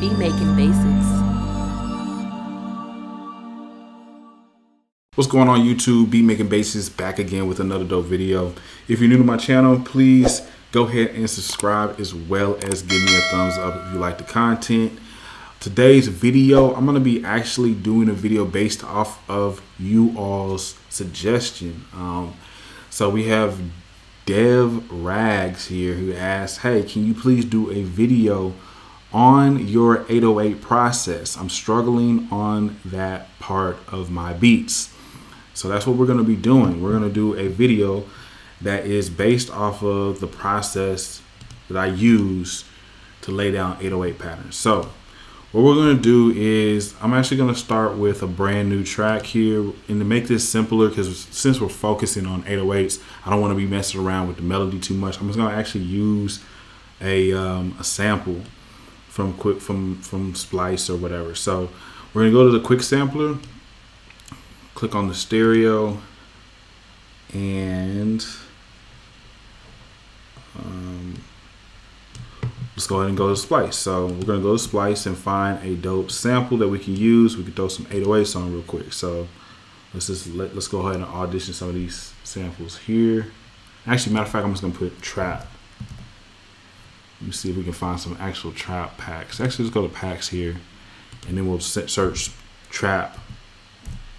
Beat Making Basics. What's going on YouTube? Beat Making Basics back again with another dope video. If you're new to my channel, please go ahead and subscribe as well as give me a thumbs up if you like the content. Today's video, I'm to be actually doing a video based off of you all's suggestion. Um, so we have Dev Rags here who asked, hey, can you please do a video on your 808 process? I'm struggling on that part of my beats. So that's what we're going to be doing. We're going to do a video that is based off of the process that I use to lay down 808 patterns. So what we're going to do is I'm actually going to start with a brand new track here and to make this simpler because since we're focusing on 808s I don't want to be messing around with the melody too much I'm just going to actually use a, um, a sample from quick from from splice or whatever so we're to go to the quick sampler click on the stereo and um, let's go ahead and go to Splice. So we're gonna go to Splice and find a dope sample that we can use. We can throw some 808s on real quick. So let's just let, let's go ahead and audition some of these samples here. Actually, matter of fact, I'm just gonna put trap. Let me see if we can find some actual trap packs. Actually, let's go to packs here, and then we'll search trap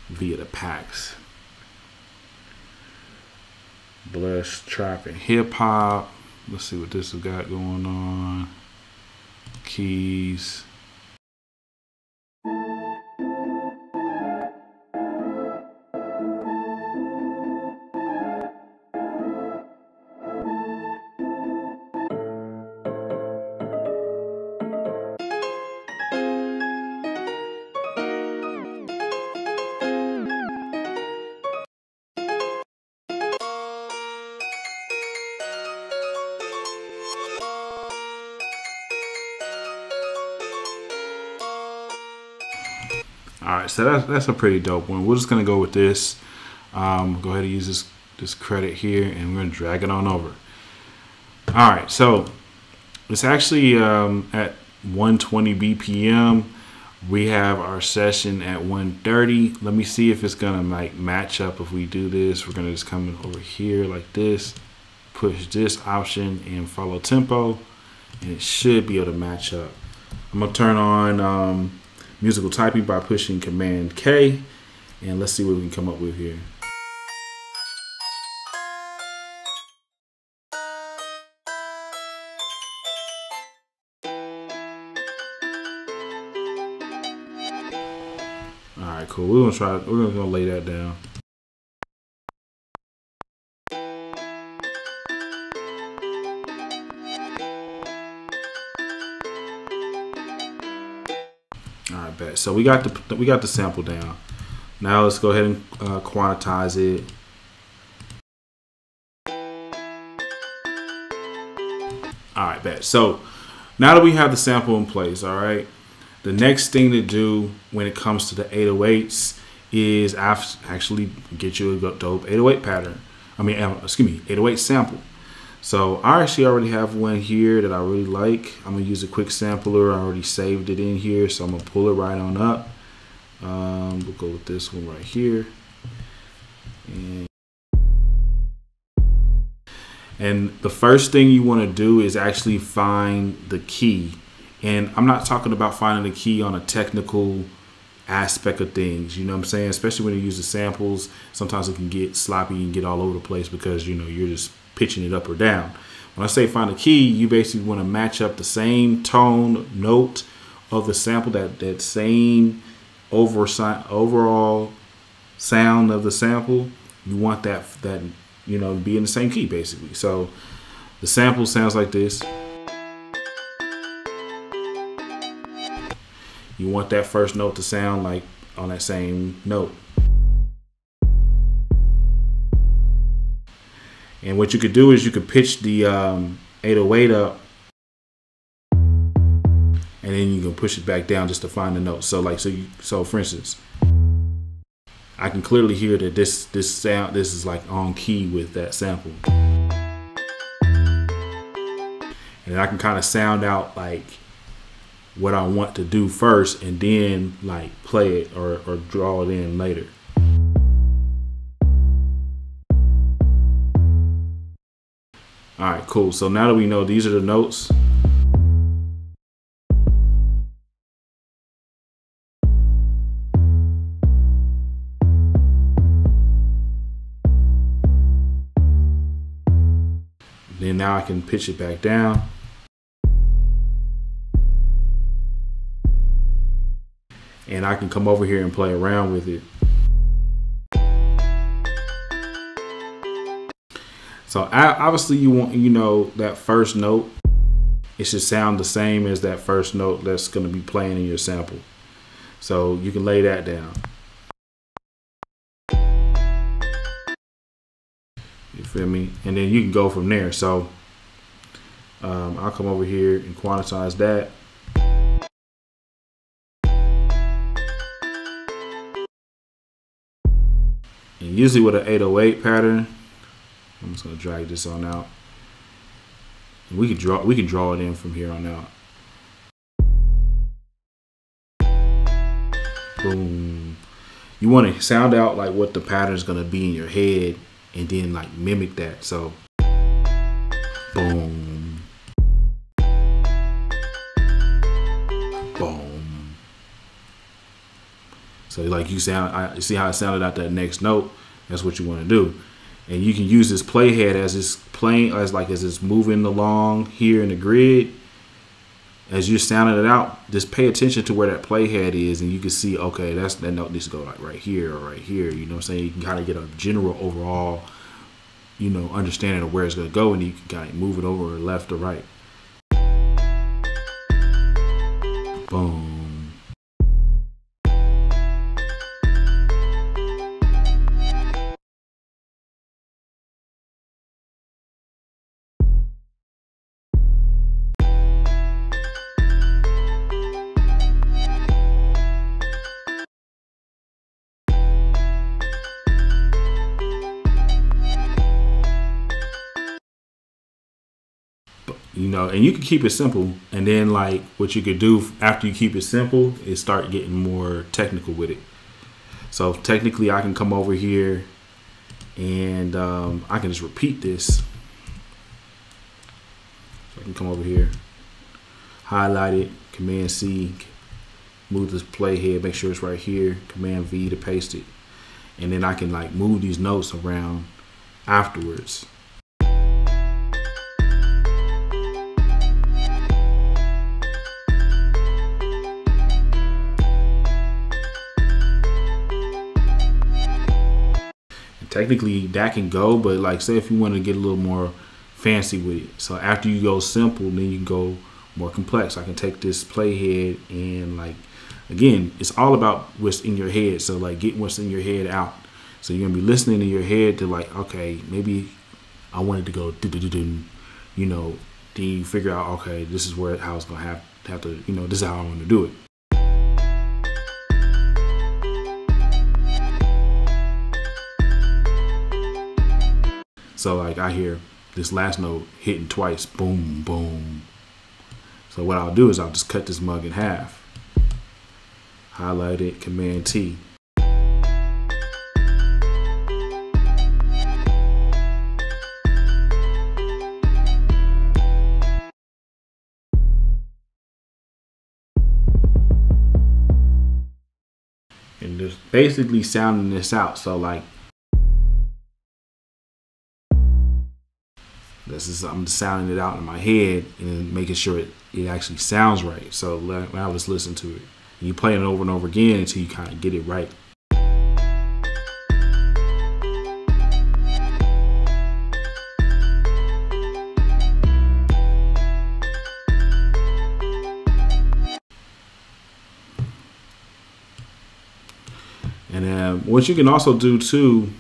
via the packs. Bless trap and hip hop. Let's see what this has got going on. Keys. So that's that's a pretty dope one. We're just gonna go with this. Um, go ahead and use this this credit here, and we're gonna drag it on over. All right, so it's actually um, at 120 BPM. We have our session at 130. Let me see if it's gonna like match up. If we do this, we're gonna just come over here like this, push this option and follow tempo, and it should be able to match up. I'm gonna turn on. Um, musical typing by pushing Command K. And let's see what we can come up with here. All right, cool. We're gonna try. We're gonna lay that down. So we got the we got the sample down. Now let's go ahead and uh, quantize it. All right, bet. So now that we have the sample in place, all right, the next thing to do when it comes to the 808s is actually get you a dope 808 pattern. I mean, uh, excuse me, 808 sample. So I actually already have one here that I really like. I'm gonna use a quick sampler. I already saved it in here, so I'm gonna pull it right on up. Um, we'll go with this one right here. And, and the first thing you wanna do is actually find the key. And I'm not talking about finding the key on a technical aspect of things. You know what I'm saying? Especially when you use the samples, sometimes it can get sloppy and get all over the place because you know you're just pitching it up or down. When I say find a key, you basically want to match up the same tone, note of the sample, that, that same over, overall sound of the sample. You want that, that, you know, be in the same key basically. So the sample sounds like this. You want that first note to sound like on that same note. And what you could do is you could pitch the um, 808 up and then you can push it back down just to find the note. So like, so you, so for instance, I can clearly hear that this, this sound, this is like on key with that sample. And I can kind of sound out like what I want to do first and then like play it or, or draw it in later. All right, cool. So now that we know these are the notes, then now I can pitch it back down. And I can come over here and play around with it. So obviously you want, you know, that first note, it should sound the same as that first note that's going to be playing in your sample. So you can lay that down. You feel me? And then you can go from there. So um, I'll come over here and quantize that. And usually with an 808 pattern, I'm just gonna drag this on out. We can draw we can draw it in from here on out. Boom. You want to sound out like what the pattern is gonna be in your head, and then like mimic that. So, boom, boom. So like you sound, I see how it sounded out that next note. That's what you want to do and you can use this playhead as it's playing as like as it's moving along here in the grid. As you're sounding it out just pay attention to where that playhead is and you can see okay that's that note needs to go like right here or right here. You know what i'm saying? You can kind of get a general overall you know understanding of where it's going to go and you can kind of move it over left or right. Boom know, and you can keep it simple. And then like what you could do after you keep it simple is start getting more technical with it. So technically I can come over here and um, I can just repeat this. So I can come over here, highlight it, Command C, move this playhead, make sure it's right here, Command V to paste it. And then I can like move these notes around afterwards. Technically that can go, but like say if you want to get a little more fancy with it. So after you go simple, then you go more complex. I can take this playhead and like again, it's all about what's in your head. So like getting what's in your head out. So you're gonna be listening in your head to like, okay, maybe I wanted to go do do do do, you know. Then you figure out, okay, this is where how it's gonna have have to, you know, this is how I want to do it. So like I hear this last note hitting twice, boom, boom. So what I'll do is I'll just cut this mug in half. Highlight it, Command T. And just basically sounding this out. So like This is I'm sounding it out in my head and making sure it, it actually sounds right. So now let's listen to it. And you play it over and over again until you kind of get it right. And uh, what you can also do too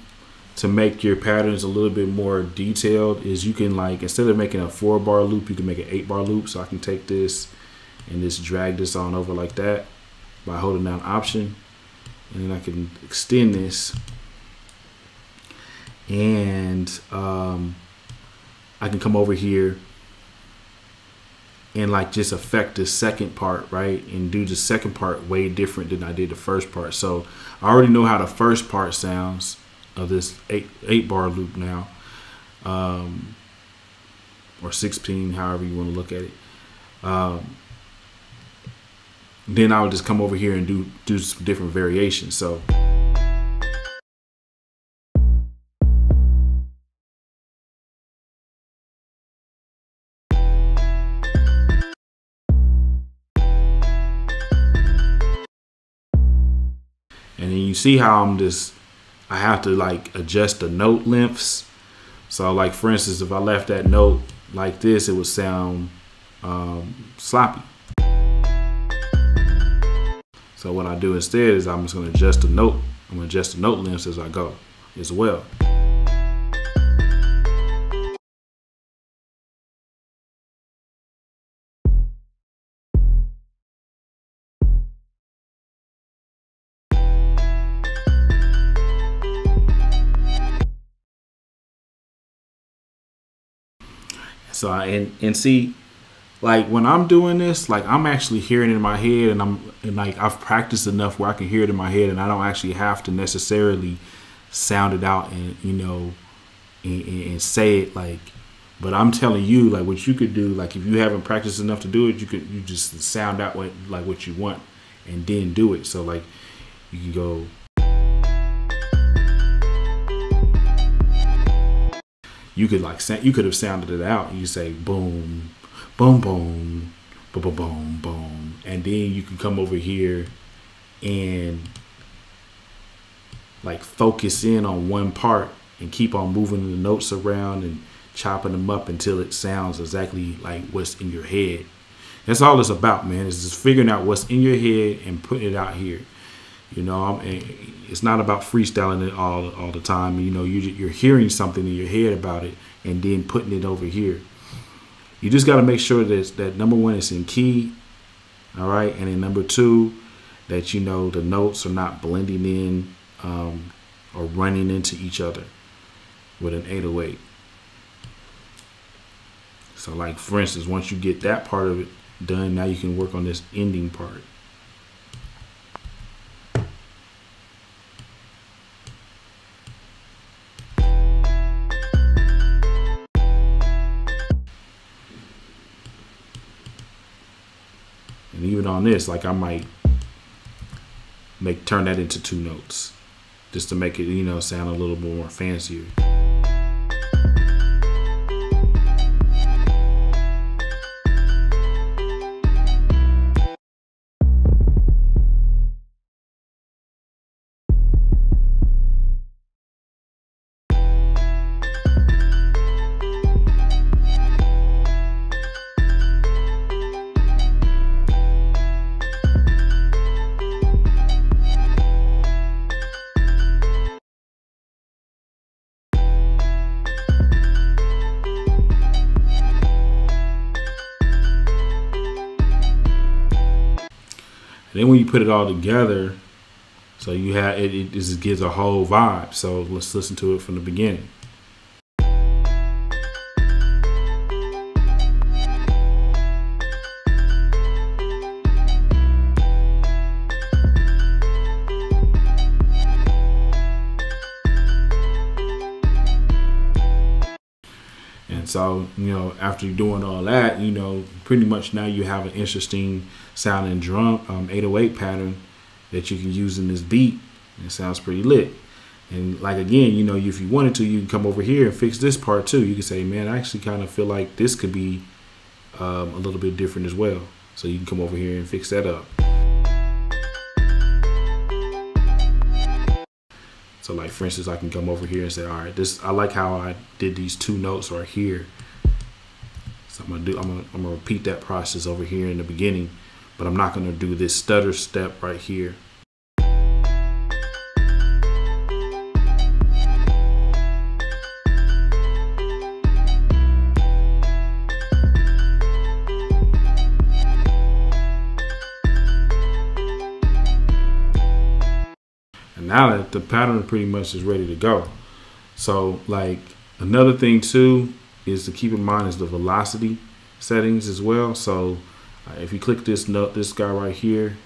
to make your patterns a little bit more detailed is you can like instead of making a four bar loop you can make an eight bar loop so I can take this and just drag this on over like that by holding down option and then I can extend this and um, I can come over here and like just affect the second part, right? And do the second part way different than I did the first part. So I already know how the first part sounds of this eight eight bar loop now, um, or sixteen, however you want to look at it. Um, then I would just come over here and do do some different variations. So. And then you see how I'm just, I have to like adjust the note lengths. So like for instance, if I left that note like this, it would sound um, sloppy. So what I do instead is I'm just gonna adjust the note. I'm gonna adjust the note lengths as I go as well. So I, and and see, like when I'm doing this, like I'm actually hearing it in my head, and I'm and like I've practiced enough where I can hear it in my head, and I don't actually have to necessarily sound it out and you know and, and say it like. But I'm telling you, like what you could do, like if you haven't practiced enough to do it, you could you just sound out what like what you want, and then do it. So like you can go you could like you could have sounded it out. You say boom, boom, boom, boom, boom, boom, boom, and then you can come over here and like focus in on one part and keep on moving the notes around and chopping them up until it sounds exactly like what's in your head. That's all it's about, man. It's just figuring out what's in your head and putting it out here. You know, I'm, it's not about freestyling it all all the time. You know, you, you're hearing something in your head about it and then putting it over here. You just got to make sure that that number one is in key, all right, and then number two, that you know the notes are not blending in um, or running into each other with an 808. So, like for instance, once you get that part of it done, now you can work on this ending part. On this, like I might make turn that into two notes just to make it, you know, sound a little more fancier. Then when you put it all together, so you have it, it just gives a whole vibe. So let's listen to it from the beginning. You know, after doing all that, you know, pretty much now you have an interesting sounding drum um, 808 pattern that you can use in this beat. It sounds pretty lit. And like again, you know, if you wanted to, you can come over here and fix this part too. You can say, man, I actually kind of feel like this could be um, a little bit different as well. So you can come over here and fix that up. So like for instance, I can come over here and say, all right, this I like how I did these two notes right here. I'm gonna do I'm gonna I'm gonna repeat that process over here in the beginning, but I'm not gonna do this stutter step right here. And now that the pattern pretty much is ready to go. So like another thing too is to keep in mind is the velocity. settings as well. So uh, if you click this note, this guy right here,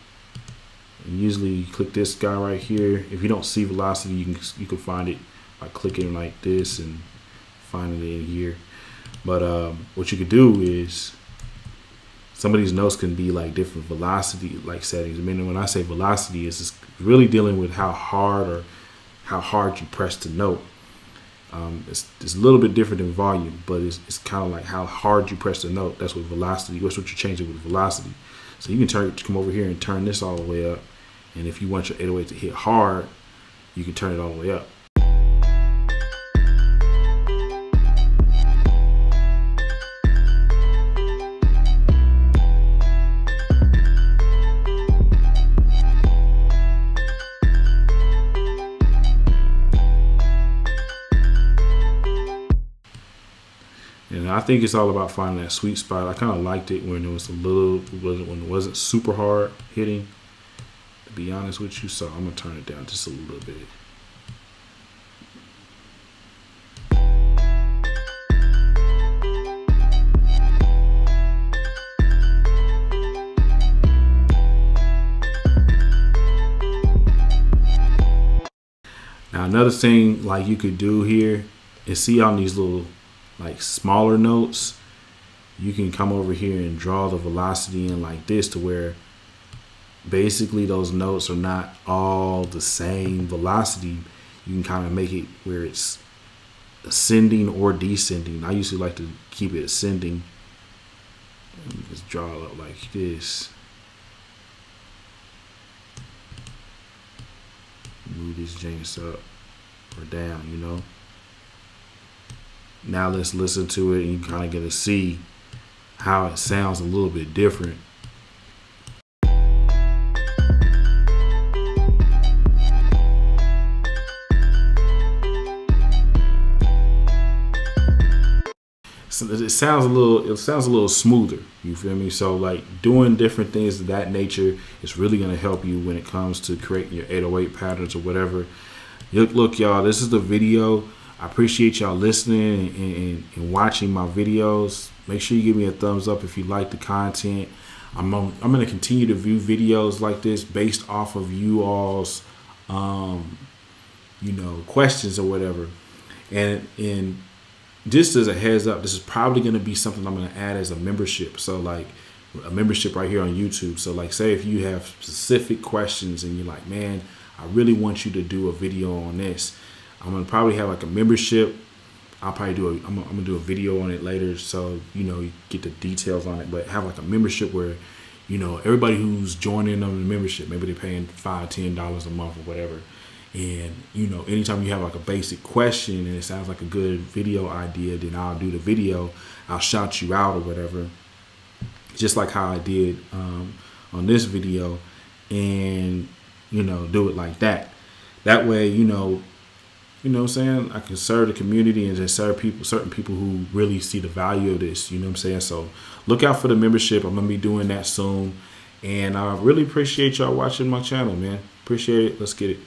and usually you click this guy right here. If you don't see velocity, you can you can find it by clicking like this and finding it in here. But um, what you could do is some of these notes can be like different velocity like settings. I mean, when I say velocity, it's really dealing with how hard or how hard you press the note. Um, it's, it's a little bit different than volume, but it's, it's kind of like how hard you press the note. That's what velocity. That's what you're changing with velocity. So you can turn come over here and turn this all the way up. And if you want your 808 to hit hard, you can turn it all the way up. I think it's all about finding that sweet spot. I kind of liked it when it was a little, when it wasn't super hard hitting, to be honest with you. So I'm to turn it down just a little bit. Now another thing like you could do here is see on these little like smaller notes, you can come over here and draw the velocity in like this to where basically those notes are not all the same velocity. You can kind of make it where it's ascending or descending. I usually like to keep it ascending. Just draw it up like this. Move these janks up or down, you know. Now let's listen to it and you kind of get to see how it sounds a little bit different. So it sounds a little it sounds a little smoother you feel me so like doing different things of that nature is really going to help you when it comes to creating your 808 patterns or whatever look look y'all this is the video I appreciate y'all listening and, and, and, watching my videos. Make sure you give me a thumbs up if you like the content. I'm, I'm going to continue to view videos like this based off of you all's, um, you know, questions or whatever. And, and just as a heads up, this is probably going to be something I'm going to add as a membership. So like a membership right here on YouTube. So like say if you have specific questions and you're like, man, I really want you to do a video on this I'm gonna probably have like a membership. I'll probably do a. I'm gonna, I'm gonna do a video on it later, so you know you get the details on it. But have like a membership where, you know, everybody who's joining on the membership, maybe they're paying five, ten dollars a month or whatever. And you know, anytime you have like a basic question and it sounds like a good video idea, then I'll do the video. I'll shout you out or whatever, just like how I did um, on this video, and you know, do it like that. That way, you know, you know what I'm saying? I can serve the community and just serve people, certain people who really see the value of this. You know what I'm saying? So look out for the membership. I'm gonna be doing that soon. And I really appreciate y'all watching my channel, man. Appreciate it. Let's get it.